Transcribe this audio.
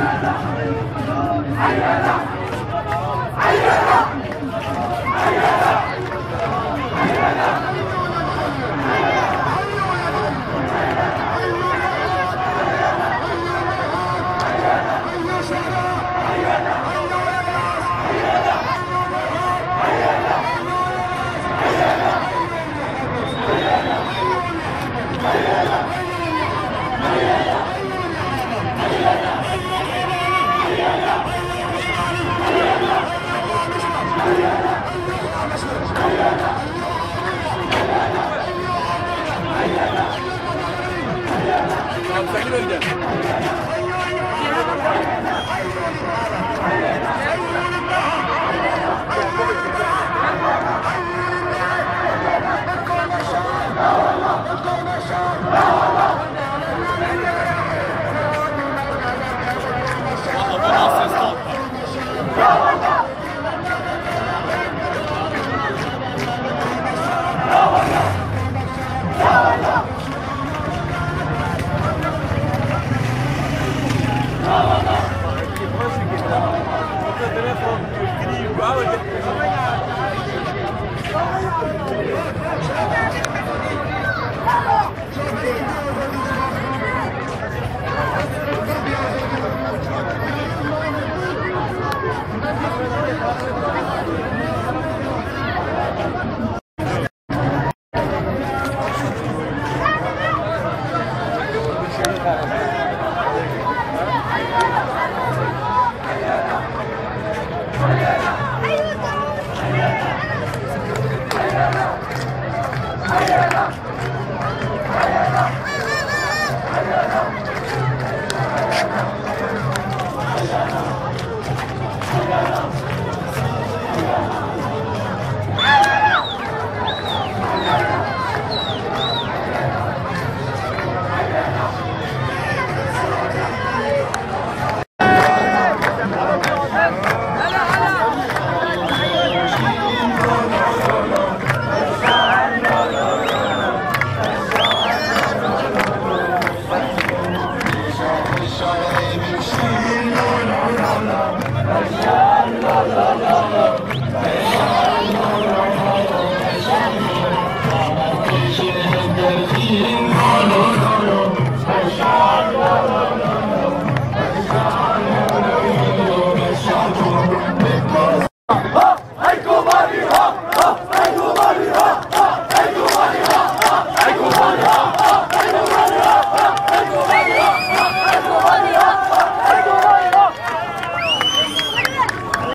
حي الأحمد حي الأحمد Yeah.